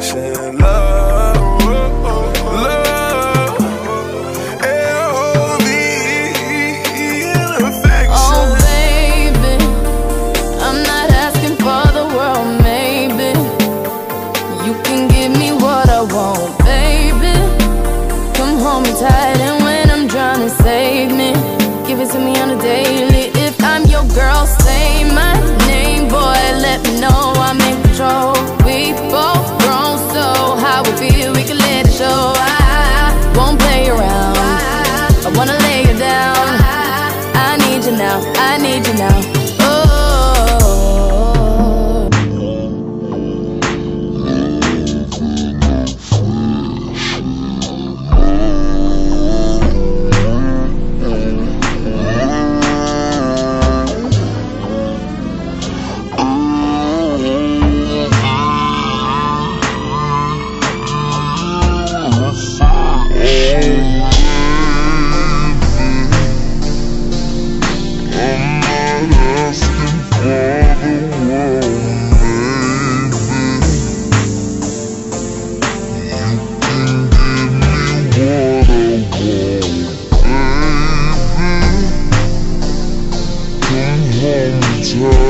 affection, love, love, L-O-V-E, affection. Oh, baby, I'm not asking for the world, maybe you can give me what I want, baby. Come home tight, and when I'm drowning, save me. Give it to me on a daily. If I'm your girl, say my name, boy. Let me feel we can let it show. I won't. asking for the. You can give me what I want, baby. Come.